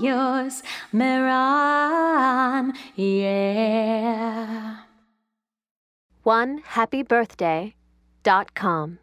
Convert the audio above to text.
yours, Miran, yeah. One happy birthday dot com.